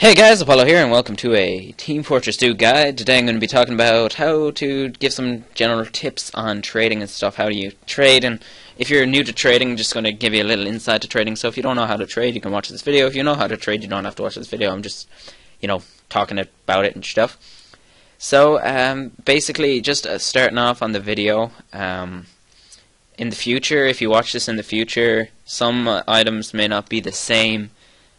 Hey guys, Apollo here, and welcome to a Team Fortress 2 guide. Today I'm going to be talking about how to give some general tips on trading and stuff. How do you trade? And if you're new to trading, I'm just going to give you a little insight to trading. So if you don't know how to trade, you can watch this video. If you know how to trade, you don't have to watch this video. I'm just, you know, talking about it and stuff. So um, basically, just uh, starting off on the video. Um, in the future, if you watch this in the future, some uh, items may not be the same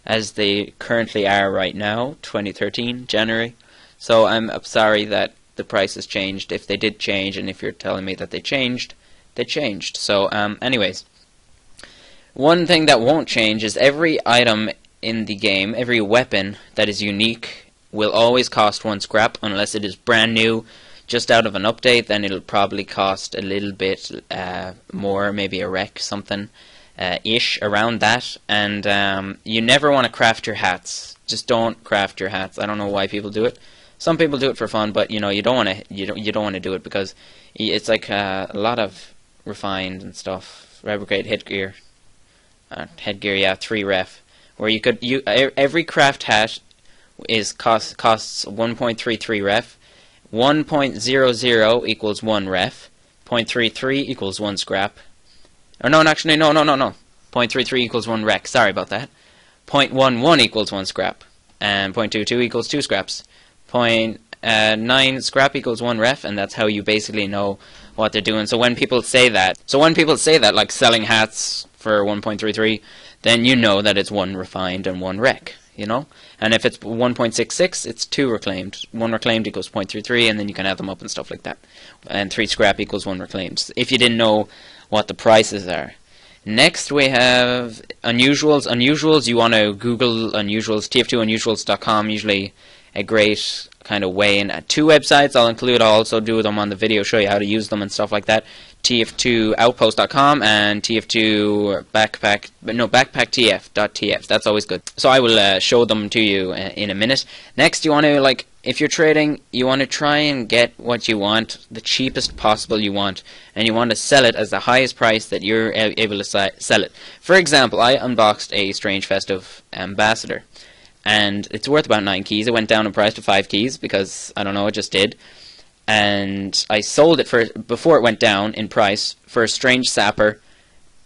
as they currently are right now, 2013, January. So I'm sorry that the price has changed. If they did change, and if you're telling me that they changed, they changed. So, um, anyways, one thing that won't change is every item in the game, every weapon that is unique, will always cost one scrap unless it is brand new, just out of an update. Then it'll probably cost a little bit uh, more, maybe a rec, something uh, ish around that. And um, you never want to craft your hats. Just don't craft your hats. I don't know why people do it. Some people do it for fun, but you know you don't want to you don't you don't want to do it because it's like uh, a lot of refined and stuff. Fabricate headgear, uh, headgear, yeah, three ref. Where you could you every craft hat is cost costs 1.33 ref. 1.00 equals 1 ref. 0.33 equals 1 scrap. Or no, actually, no, no, no, no. 0.33 equals 1 rec. Sorry about that. 0.11 equals 1 scrap. And 0.22 equals 2 scraps. 0.9 uh, scrap equals 1 ref, and that's how you basically know what they're doing. So when people say that, so when people say that, like selling hats for 1.33, then you know that it's 1 refined and 1 rec, you know? And if it's 1.66, it's 2 reclaimed. 1 reclaimed equals 0.33, and then you can add them up and stuff like that. And 3 scrap equals 1 reclaimed. If you didn't know what the prices are. Next we have unusuals. Unusuals, you want to Google unusuals, tf2unusuals.com, usually a great kind of way in. Two websites, I'll include, I'll also do them on the video, show you how to use them and stuff like that. tf2outpost.com and tf2 backpack, no, backpacktf.tf. That's always good. So I will uh, show them to you uh, in a minute. Next, you want to like if you're trading, you want to try and get what you want, the cheapest possible you want, and you want to sell it as the highest price that you're able to sell it. For example, I unboxed a Strange Festive Ambassador, and it's worth about 9 keys. It went down in price to 5 keys because, I don't know, it just did. And I sold it for before it went down in price for a Strange Sapper,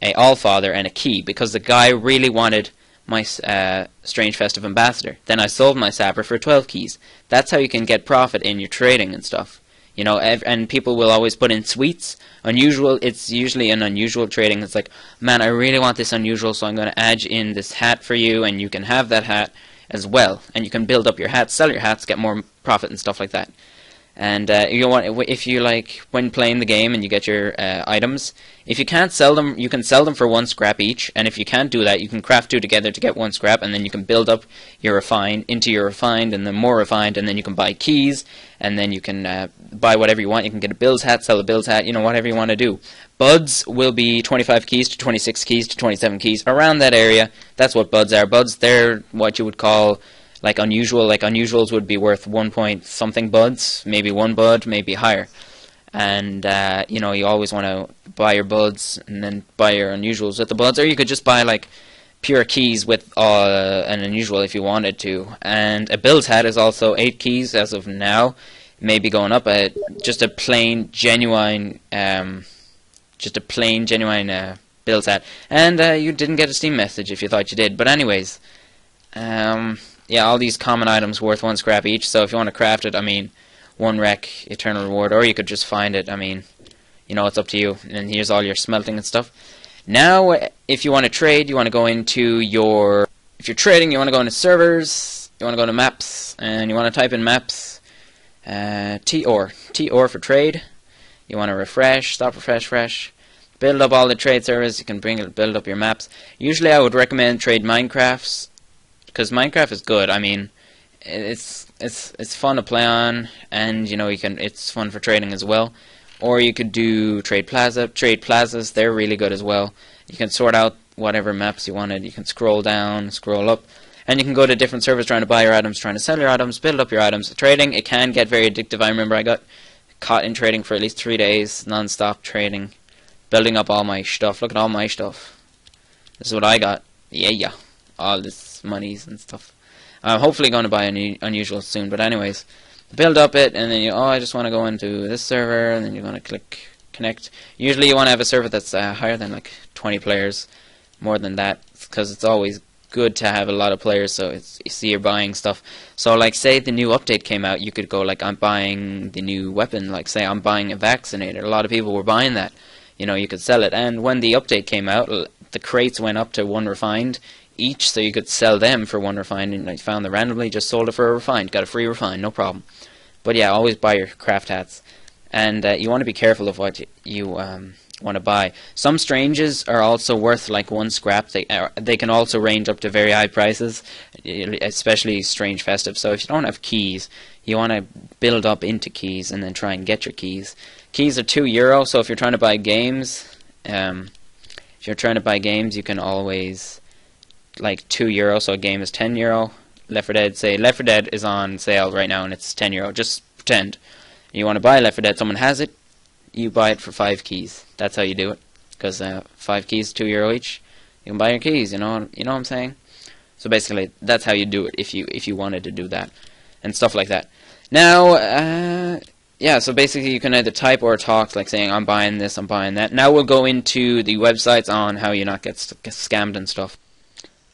a Allfather, and a key because the guy really wanted my uh, Strange Festive Ambassador. Then I sold my Sapper for 12 keys. That's how you can get profit in your trading and stuff. You know, and people will always put in sweets. Unusual, it's usually an unusual trading. It's like, man, I really want this unusual, so I'm going to add in this hat for you, and you can have that hat as well. And you can build up your hats, sell your hats, get more profit and stuff like that. And uh, you want if you like when playing the game and you get your uh, items, if you can't sell them, you can sell them for one scrap each. And if you can't do that, you can craft two together to get one scrap, and then you can build up your refined into your refined, and then more refined, and then you can buy keys, and then you can uh, buy whatever you want. You can get a Bill's hat, sell a Bill's hat, you know whatever you want to do. Buds will be 25 keys to 26 keys to 27 keys around that area. That's what buds are. Buds they're what you would call like unusual like unusuals would be worth one point something buds maybe one bud maybe higher. And uh, you know you always want to buy your buds and then buy your unusuals. With the buds or you could just buy like pure keys with uh, an unusual if you wanted to. And a Bill's hat is also eight keys as of now maybe going up at just a plain genuine um, just a plain genuine uh, Bill's hat. And uh, you didn't get a steam message if you thought you did. But anyways um, yeah, all these common items worth one scrap each. So if you want to craft it, I mean, one rec, eternal reward, or you could just find it. I mean, you know, it's up to you. And here's all your smelting and stuff. Now, if you want to trade, you want to go into your. If you're trading, you want to go into servers. You want to go to maps, and you want to type in maps. Uh, TOR. TOR for trade. You want to refresh, stop, refresh, fresh. Build up all the trade servers. You can bring it, build up your maps. Usually, I would recommend trade Minecrafts because Minecraft is good. I mean, it's it's it's fun to play on, and you know you can it's fun for trading as well. Or you could do Trade Plaza. Trade Plazas, they're really good as well. You can sort out whatever maps you wanted. You can scroll down, scroll up, and you can go to different servers trying to buy your items, trying to sell your items, build up your items. Trading, it can get very addictive. I remember I got caught in trading for at least three days, non-stop trading, building up all my stuff. Look at all my stuff. This is what I got. Yeah, yeah. All this monies and stuff. I'm hopefully going to buy an unusual soon. But anyways, build up it, and then you oh I just want to go into this server, and then you're going to click connect. Usually you want to have a server that's uh, higher than like 20 players, more than that, because it's always good to have a lot of players so it's you see you're buying stuff so like say the new update came out you could go like I'm buying the new weapon like say I'm buying a vaccinator a lot of people were buying that you know you could sell it and when the update came out the crates went up to one refined each so you could sell them for one refined and I found them randomly just sold it for a refined got a free refined no problem but yeah always buy your craft hats and uh, you want to be careful of what you um, want to buy. Some stranges are also worth like one scrap. They uh, they can also range up to very high prices, especially strange festive. So if you don't have keys, you want to build up into keys and then try and get your keys. Keys are two euro. So if you're trying to buy games, um, if you're trying to buy games, you can always like two euro. So a game is ten euro. Left 4 Dead, say Left 4 Dead is on sale right now and it's ten euro. Just pretend you want to buy Left 4 Dead. Someone has it you buy it for five keys. That's how you do it. Because uh, five keys, two euro each. You can buy your keys. You know, you know what I'm saying. So basically, that's how you do it if you if you wanted to do that, and stuff like that. Now, uh, yeah. So basically, you can either type or talk, like saying, "I'm buying this, I'm buying that." Now we'll go into the websites on how you not get, get scammed and stuff.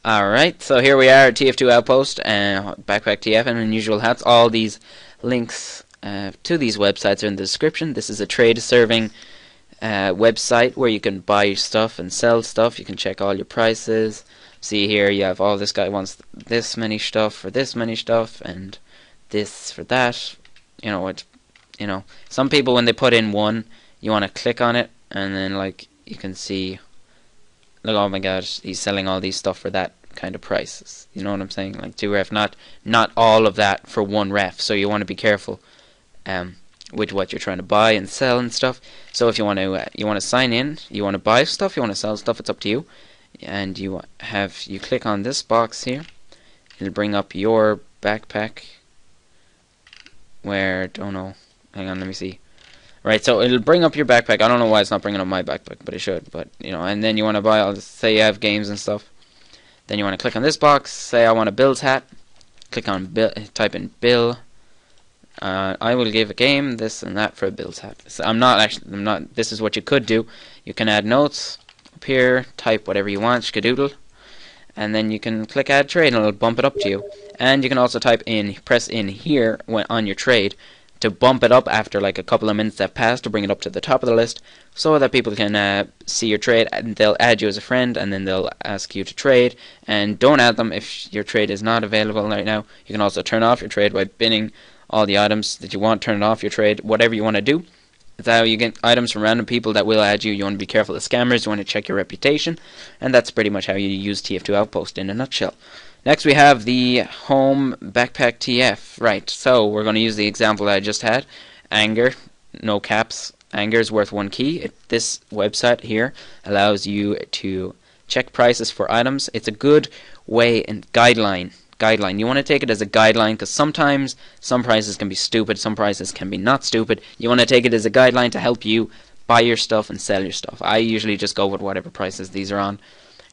Alright, so here we are at TF2 Outpost, and uh, Backpack TF, and Unusual Hats. All these links uh, to these websites are in the description. This is a trade serving uh, website where you can buy stuff and sell stuff. You can check all your prices. See here, you have all this guy wants this many stuff for this many stuff and this for that. You know what? You know, some people when they put in one, you want to click on it and then like you can see. Look, oh my God, he's selling all these stuff for that kind of prices. You know what I'm saying? Like two ref, not not all of that for one ref. So you want to be careful um, with what you're trying to buy and sell and stuff. So if you want to uh, you want to sign in, you want to buy stuff, you want to sell stuff, it's up to you. And you have you click on this box here. It'll bring up your backpack. Where don't know. Hang on, let me see. Right, so it'll bring up your backpack. I don't know why it's not bringing up my backpack, but it should. But you know, and then you want to buy. I'll say you have games and stuff. Then you want to click on this box. Say I want a Bill's hat. Click on Bill. Type in Bill uh, I will give a game this and that for a Bill's hat. So I'm not actually. I'm not. This is what you could do. You can add notes up here. Type whatever you want. Skadoodle, and then you can click add trade, and it'll bump it up to you. And you can also type in, press in here when on your trade to bump it up after like a couple of minutes have passed to bring it up to the top of the list so that people can uh, see your trade and they'll add you as a friend and then they'll ask you to trade and don't add them if your trade is not available right now you can also turn off your trade by binning all the items that you want, turn it off your trade, whatever you want to do. That's how you get items from random people that will add you. You want to be careful of scammers, you want to check your reputation, and that's pretty much how you use TF2 Outpost in a nutshell. Next we have the home backpack TF. Right, so we're going to use the example that I just had. Anger, no caps. Anger is worth one key. This website here allows you to check prices for items. It's a good way and guideline guideline. You want to take it as a guideline because sometimes some prices can be stupid, some prices can be not stupid. You want to take it as a guideline to help you buy your stuff and sell your stuff. I usually just go with whatever prices these are on.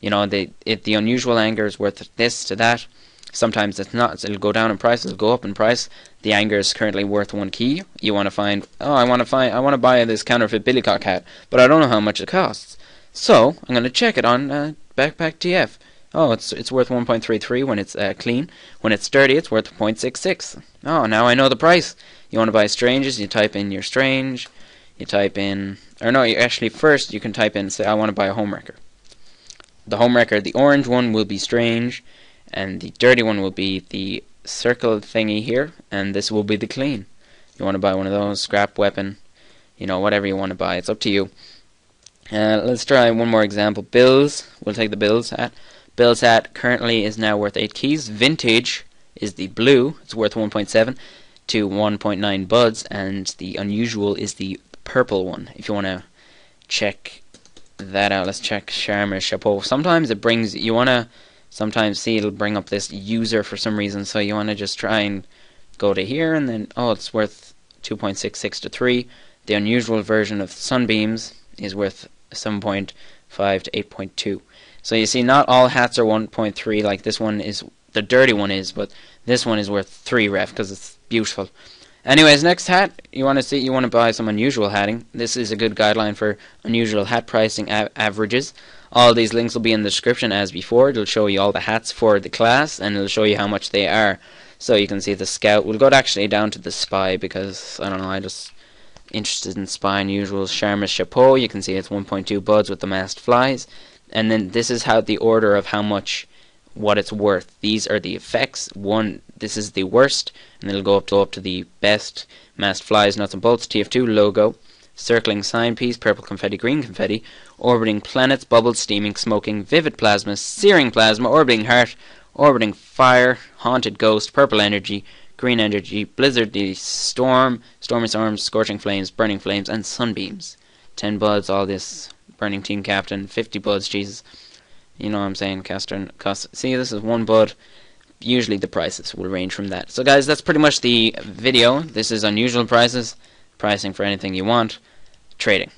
You know, the the unusual anger is worth this to that. Sometimes it's not. It'll go down in price. It'll go up in price. The anger is currently worth one key. You want to find. Oh, I want to find. I want to buy this counterfeit Billycock hat, but I don't know how much it costs. So I'm going to check it on uh, Backpack TF. Oh, it's it's worth 1.33 when it's uh, clean. When it's dirty, it's worth 0.66. Oh, now I know the price. You want to buy stranges, you type in your strange. You type in, or no, you actually first you can type in, say I want to buy a home wrecker. The home wrecker. the orange one will be strange, and the dirty one will be the circle thingy here, and this will be the clean. You want to buy one of those, scrap weapon, you know, whatever you want to buy. It's up to you. Uh, let's try one more example. Bills, we'll take the bills hat. Bill's hat currently is now worth 8 keys. Vintage is the blue, it's worth 1.7 to 1.9 buds, and the unusual is the purple one. If you want to check that out, let's check Charmer Chapeau. Sometimes it brings, you want to sometimes see it'll bring up this user for some reason, so you want to just try and go to here, and then, oh, it's worth 2.66 to 3. The unusual version of Sunbeams is worth 7.5 to 8.2. So you see, not all hats are 1.3. Like this one is the dirty one is, but this one is worth 3 ref because it's beautiful. Anyways, next hat, you want to see, you want to buy some unusual hatting. This is a good guideline for unusual hat pricing averages. All these links will be in the description as before. It'll show you all the hats for the class, and it'll show you how much they are. So you can see the scout. We'll go actually down to the spy because, I don't know, I just interested in spy unusual. Charmer's Chapeau, you can see it's 1.2 buds with the masked flies. And then this is how the order of how much what it's worth. These are the effects. One, this is the worst, and it'll go up to up to the best. Masked flies, nuts and bolts, TF2 logo, circling sign piece, purple confetti, green confetti, orbiting planets, bubbles, steaming, smoking, vivid plasma, searing plasma, orbiting heart, orbiting fire, haunted ghost, purple energy, green energy, blizzard, the storm, stormy storms, scorching flames, burning flames, and sunbeams. Ten buds, all this burning team captain, fifty buds, Jesus. You know what I'm saying, Caster. Cost. See, this is one bud. Usually the prices will range from that. So guys, that's pretty much the video. This is unusual prices, pricing for anything you want, trading.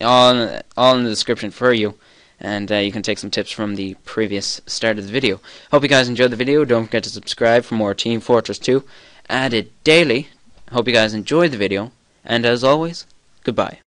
All in, all in the description for you. And uh, you can take some tips from the previous start of the video. Hope you guys enjoyed the video. Don't forget to subscribe for more Team Fortress 2 added daily. Hope you guys enjoyed the video. And as always, goodbye.